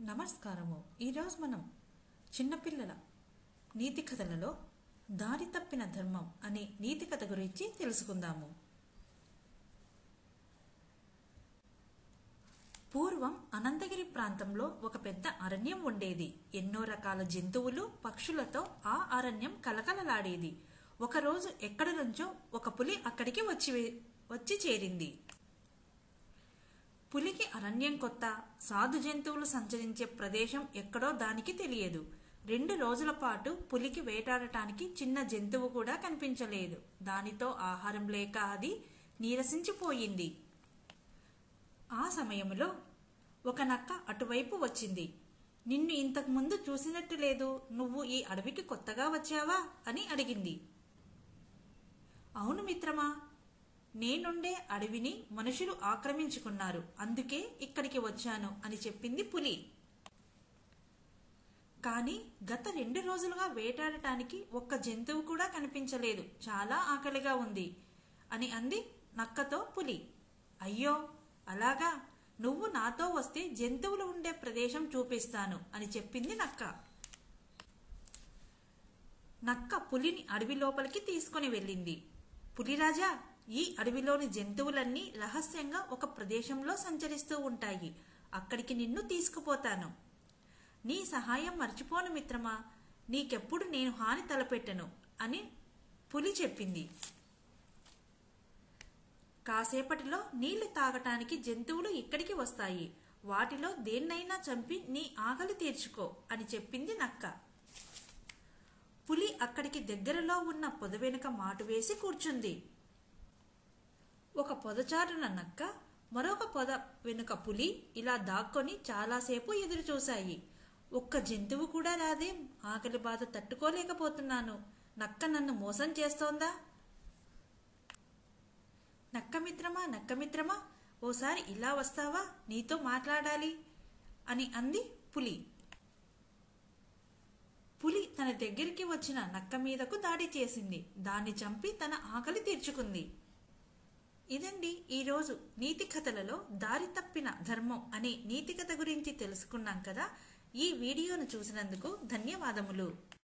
నమస్కారము. ఈరోజు మనం చిన్నపిల్లల నీతి కథలలో దారి తప్పిన ధర్మం అనే నీతి కథ గురించి తెలుసుకుందాము. పూర్వం అనంతగిరి ప్రాంతంలో ఒక పెద్ద అరణ్యం ఉండేది. ఎన్నో రకాల జంతువులు పక్షులతో ఆ అరణ్యం కలకలలాడేది. ఒకరోజు ఎక్కడి నుంచో ఒక పులి అక్కడికి వచ్చి వచ్చి చేరింది. పులికి అరణ్యం కొత్త సాధు జంతువులు సంచరించే ప్రదేశం ఎక్కడో దానికి తెలియదు. రెండు రోజుల పాటు పులికి వేటాడటానికి చిన్న జంతువు కూడా కనిపించలేదు. దానితో ఆహారం లేక అది నీరసించిపోయింది. ఆ సమయంలో ఒక నక్క అటువైపు వచ్చింది. నిన్ను ఇంతకు ముందు చూసినట్టు లేదు. నువ్వు ఈ అడవికి కొత్తగా వచ్చావా? అని అడిగింది. అవును మిత్రమా నేనుండే అడవిని మనుషులు ఆక్రమించుకున్నారు. అందుకే ఇక్కడికి వచ్చాను అని చెప్పింది పులి. కానీ గత రెండు రోజులుగా వేటాడటానికి ఒక్క జంతువు కూడా కనిపించలేదు. చాలా ఆకలిగా ఉంది అని అంది నక్కతో పులి. అయ్యో అలాగా? నువ్వు నాతో వస్తే జంతువులు ఉండే ప్రదేశం చూపిస్తాను అని చెప్పింది నక్క. నక్క పులిని అడవి లోపలికి తీసుకుని వెళ్ళింది. పులిరాజా ఈ అడవిలోని జంతువులన్నీ రహస్యంగా ఒక ప్రదేశంలో సంచరిస్తూ ఉంటాయి. అక్కడికి నిన్ను తీసుకుపోతాను. నీ సహాయం మర్చిపోను మిత్రమా. నీకెప్పుడు నేను హాని తలపెట్టను అని పులి చెప్పింది. కాసేపటిలో నీళ్ళు తాగటానికి జంతువులు ఇక్కడికి వస్తాయి. వాటిలో దేన్నైనా చంపి నీ ఆకలి తీర్చుకో అని చెప్పింది నక్క. పులి అక్కడికి దగ్గరలో ఉన్న పొద వెనుక మాటు వేసి కూర్చుంది. ఒక పొదచారున నక్క మరొక పొద వెనుక పులి ఇలా దాక్కొని చాలాసేపు ఎదురు చూశాయి. ఒక్క జంతువు కూడా రాదేం. ఆకలి బాధ తట్టుకోలేకపోతున్నాను. నక్క నన్ను మోసం చేస్తోందా? నక్క మిత్రమా? నక్క మిత్రమా? ఓసారి ఇలా వస్తావా? నీతో మాట్లాడాలి అని అంది పులి. పులి తన దగ్గరికి వచ్చిన నక్క మీదకు దాడి చేసింది. దాన్ని చంపి తన ఆకలి తీర్చుకుంది. ఇదండి ఈరోజు నీతి కథలలో దారి తప్పిన ధర్మం అనే నీతి కథ గురించి తెలుసుకున్నాం కదా. ఈ వీడియోను చూసినందుకు ధన్యవాదములు.